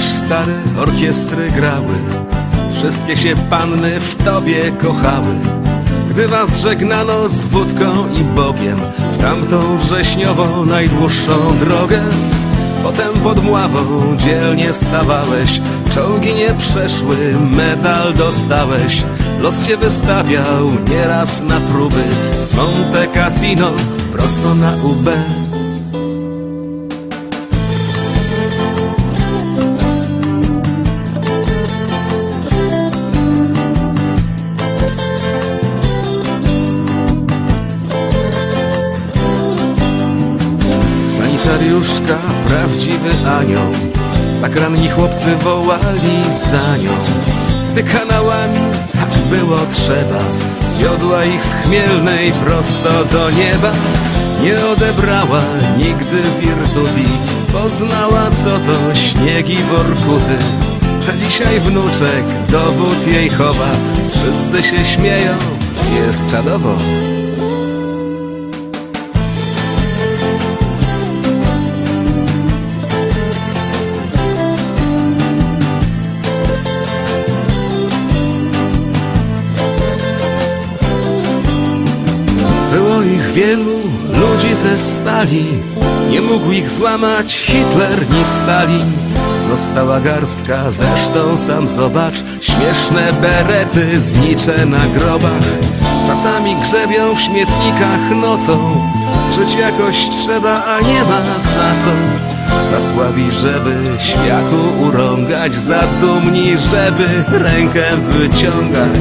stare orkiestry grały. Wszystkie się panny w tobie kochały. Gdy was żegnano z wódką i Bogiem W tamtą wrześniową najdłuższą drogę. Potem pod mławą dzielnie stawałeś Czołgi nie przeszły, medal dostałeś. Los cię wystawiał nieraz na próby Z Monte Cassino prosto na UB Sanitariuszka, prawdziwy anioł. Tak ranni chłopcy wołali za nią. Gdy kanałami tak było trzeba Wiodła ich z chmielnej prosto do nieba. Nie odebrała nigdy wirtuti Poznała co to śniegi workuty dzisiaj wnuczek dowód jej chowa. Wszyscy się śmieją, jest czadowo wielu ludzi ze stali. Nie mógł ich złamać Hitler ni Stalin. Została garstka, zresztą sam zobacz. Śmieszne berety znicze na grobach. Czasami grzebią w śmietnikach nocą. Żyć jakoś trzeba, a nie ma za co. Zasłabi, żeby światu urągać. Zadumni, żeby rękę wyciągać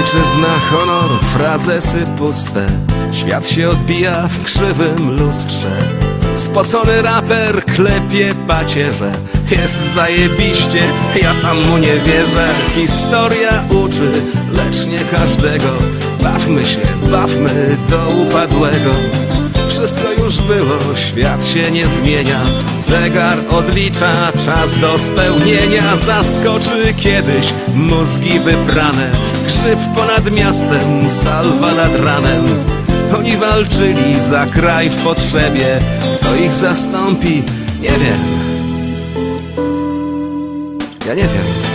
Ojczyzna, honor, frazesy puste. Świat się odbija w krzywym lustrze. Spocony raper klepie pacierze. Jest zajebiście, ja tam mu nie wierzę. Historia uczy, lecz nie każdego. Bawmy się, bawmy do upadłego wszystko już było, świat się nie zmienia. Zegar odlicza czas do spełnienia. Zaskoczy kiedyś mózgi wyprane. Grzyb ponad miastem, salwa nad ranem. Oni walczyli za kraj w potrzebie. Kto ich zastąpi, nie wiem. Ja nie wiem